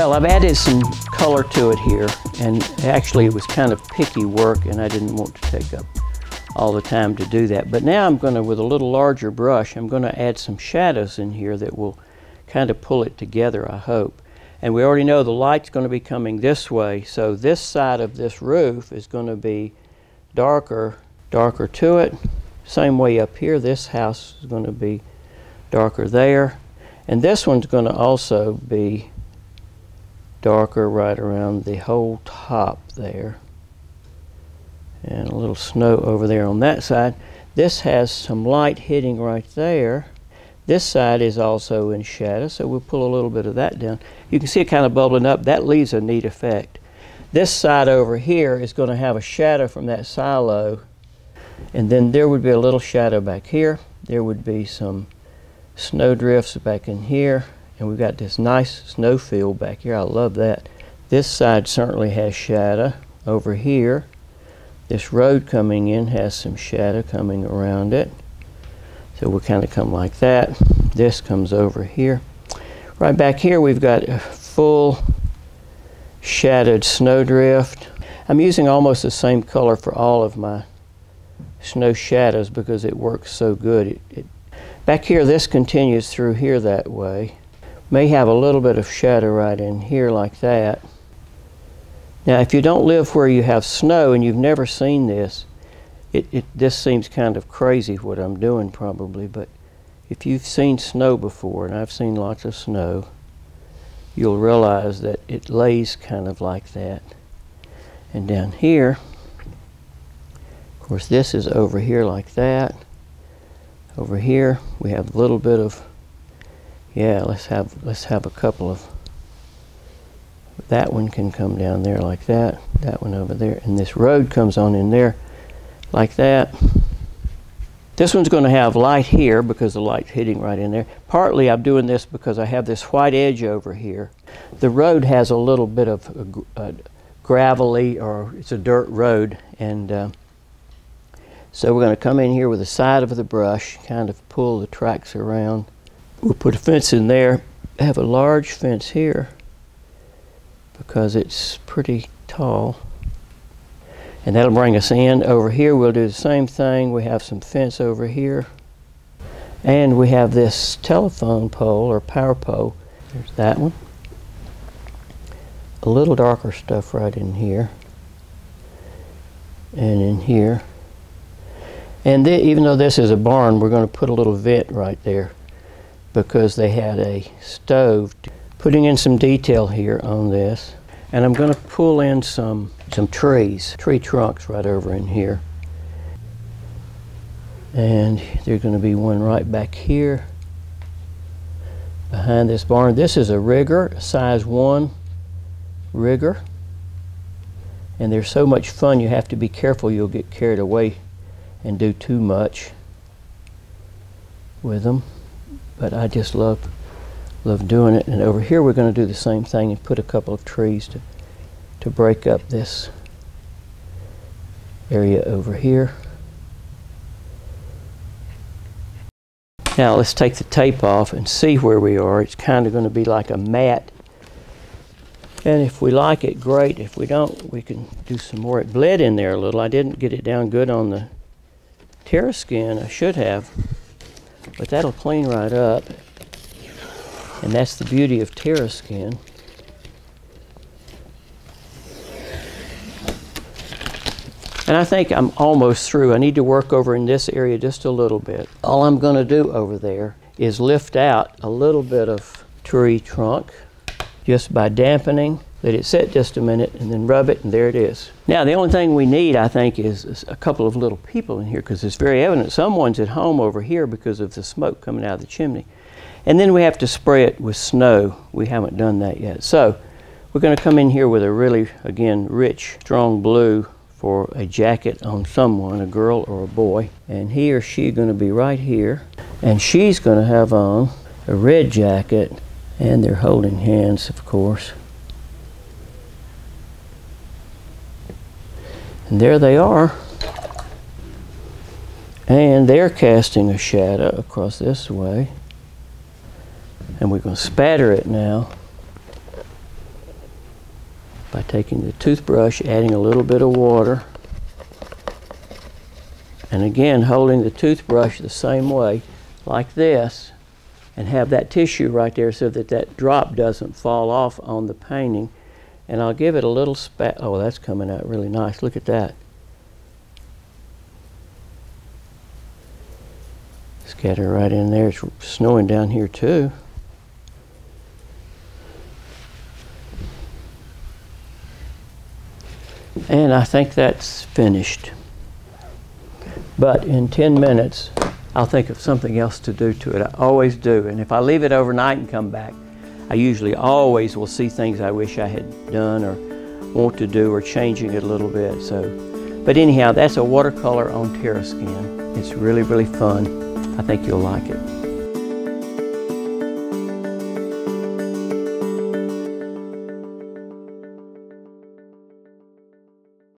Well, I've added some color to it here, and actually it was kind of picky work, and I didn't want to take up all the time to do that. But now I'm going to, with a little larger brush, I'm going to add some shadows in here that will kind of pull it together, I hope. And we already know the light's going to be coming this way, so this side of this roof is going to be darker, darker to it. Same way up here, this house is going to be darker there. And this one's going to also be darker right around the whole top there. And a little snow over there on that side. This has some light hitting right there. This side is also in shadow, so we'll pull a little bit of that down. You can see it kind of bubbling up. That leaves a neat effect. This side over here is going to have a shadow from that silo. And then there would be a little shadow back here. There would be some snow drifts back in here. And we've got this nice snow field back here. I love that. This side certainly has shadow over here. This road coming in has some shadow coming around it. So we'll kind of come like that. This comes over here. Right back here we've got a full shadowed snowdrift. I'm using almost the same color for all of my snow shadows because it works so good. It, it, back here this continues through here that way. May have a little bit of shadow right in here like that. Now if you don't live where you have snow and you've never seen this, it, it this seems kind of crazy what I'm doing probably, but if you've seen snow before, and I've seen lots of snow, you'll realize that it lays kind of like that. And down here, of course, this is over here like that. Over here, we have a little bit of, yeah, let's have, let's have a couple of, that one can come down there like that, that one over there, and this road comes on in there like that. This one's going to have light here because the light's hitting right in there. Partly I'm doing this because I have this white edge over here. The road has a little bit of a, a gravelly or it's a dirt road and uh, so we're going to come in here with the side of the brush, kind of pull the tracks around. We'll put a fence in there. I have a large fence here because it's pretty tall and that'll bring us in. Over here we'll do the same thing. We have some fence over here. And we have this telephone pole or power pole. There's that one. A little darker stuff right in here. And in here. And even though this is a barn, we're going to put a little vent right there because they had a stove. Putting in some detail here on this. And I'm going to pull in some, some trees, tree trunks right over in here. And there's going to be one right back here behind this barn. This is a rigger, size 1 rigger. And they're so much fun you have to be careful you'll get carried away and do too much with them. But I just love love doing it. And over here we're going to do the same thing and put a couple of trees to, to break up this area over here. Now let's take the tape off and see where we are. It's kind of going to be like a mat. And if we like it, great. If we don't, we can do some more. It bled in there a little. I didn't get it down good on the Terraskin. I should have. But that'll clean right up. And that's the beauty of Terraskin. And I think I'm almost through. I need to work over in this area just a little bit. All I'm going to do over there is lift out a little bit of tree trunk just by dampening. Let it set just a minute and then rub it and there it is. Now the only thing we need I think is a couple of little people in here because it's very evident someone's at home over here because of the smoke coming out of the chimney. And then we have to spray it with snow. We haven't done that yet. So we're going to come in here with a really, again, rich, strong blue for a jacket on someone, a girl or a boy. And he or she going to be right here. And she's going to have on a red jacket. And they're holding hands, of course. And there they are. And they're casting a shadow across this way and we're going to spatter it now. by taking the toothbrush, adding a little bit of water, and again holding the toothbrush the same way, like this, and have that tissue right there so that that drop doesn't fall off on the painting. And I'll give it a little spat. Oh, that's coming out really nice. Look at that. Scatter right in there. It's snowing down here too. And I think that's finished. But in 10 minutes, I'll think of something else to do to it. I always do. And if I leave it overnight and come back, I usually always will see things I wish I had done or want to do or changing it a little bit. So, but anyhow, that's a watercolor on TerraSkin. It's really, really fun. I think you'll like it.